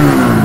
Mm-hmm.